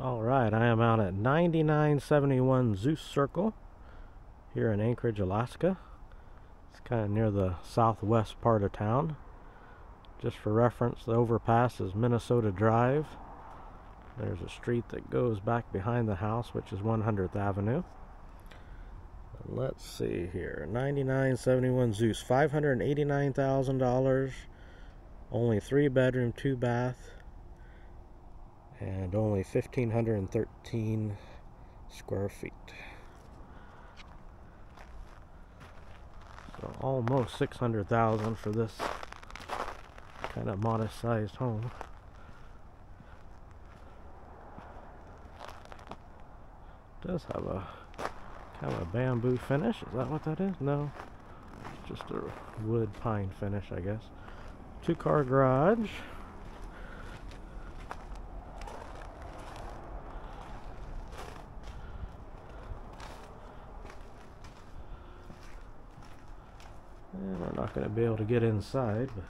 9971 Zeus Circle here in Anchorage, Alaska. It's kind of near the southwest part of town. Just for reference, the overpass is Minnesota Drive. There's a street that goes back behind the house, which is 100th Avenue. Let's see here. 9971 Zeus, $589,000. Only three bedroom, two bath and only 1,513 square feet. So almost 600,000 for this kind of modest sized home. does have a kind of a bamboo finish. Is that what that is? No. Just a wood pine finish, I guess. Two car garage. And we're not going to be able to get inside, but